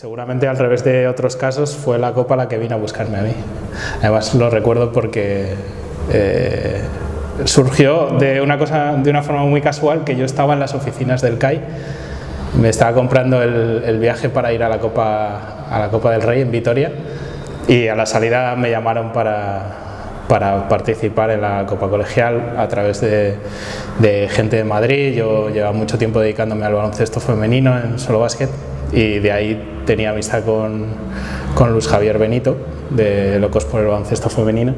Seguramente al revés de otros casos fue la Copa la que vino a buscarme a mí. Además lo recuerdo porque eh, surgió de una, cosa, de una forma muy casual que yo estaba en las oficinas del CAI, me estaba comprando el, viaje para ir a la, Copa, a la Copa del Rey en Vitoria y a la salida me llamaron para, para participar en la Copa Colegial a través de, de gente de Madrid. Yo llevaba mucho tiempo dedicándome al baloncesto femenino en solo básquet y de ahí tenía amistad con, con Luis Javier Benito de Locos por el Baloncesto Femenino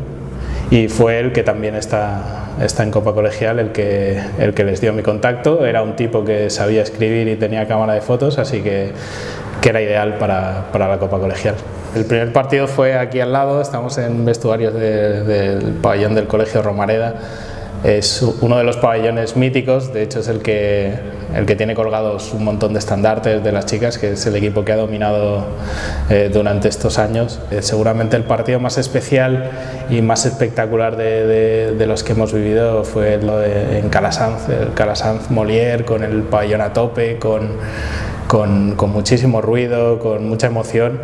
y fue él que también está, está en Copa Colegial, el que, el que les dio mi contacto. Era un tipo que sabía escribir y tenía cámara de fotos, así que, que era ideal para, para la Copa Colegial. El primer partido fue aquí al lado, estamos en vestuarios del pabellón del Colegio Romareda es uno de los pabellones míticos, de hecho es el que, el que tiene colgados un montón de estandartes de las chicas, que es el equipo que ha dominado eh, durante estos años. Eh, seguramente el partido más especial y más espectacular de, los que hemos vivido fue lo de, en Calasanz, el Calasanz Molière, con el pabellón a tope, con, con, con muchísimo ruido, con mucha emoción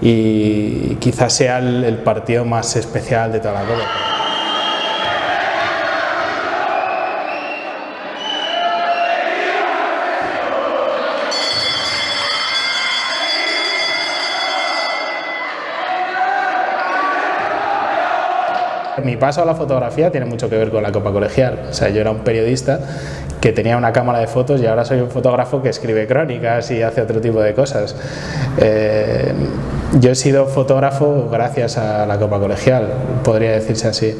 y quizás sea el, el partido más especial de toda la Copa. Mi paso a la fotografía tiene mucho que ver con la Copa Colegial. O sea, yo era un periodista que tenía una cámara de fotos y ahora soy un fotógrafo que escribe crónicas y hace otro tipo de cosas. Eh, yo he sido fotógrafo gracias a la Copa Colegial, podría decirse así.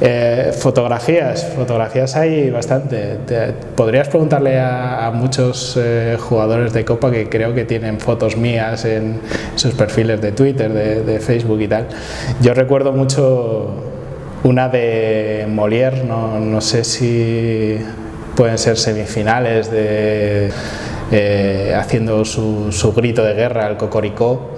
Eh, fotografías, fotografías hay bastante. podrías preguntarle a, muchos eh, jugadores de Copa que creo que tienen fotos mías en sus perfiles de Twitter, de, de Facebook y tal. Yo recuerdo mucho una de Molière, no, sé si pueden ser semifinales de eh, haciendo su, grito de guerra, el cocoricó,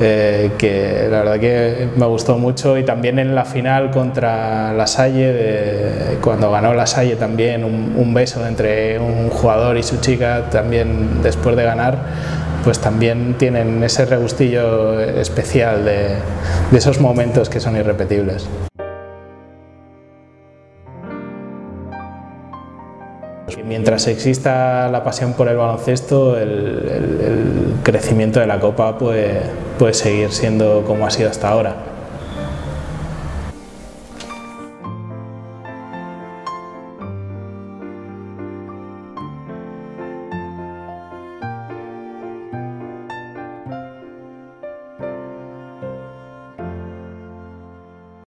eh, que la verdad que me gustó mucho y también en la final contra La Salle, cuando ganó La Salle también un, beso entre un jugador y su chica, también después de ganar, pues también tienen ese regustillo especial de esos momentos que son irrepetibles. Mientras exista la pasión por el baloncesto, el, crecimiento de la Copa puede seguir siendo como ha sido hasta ahora.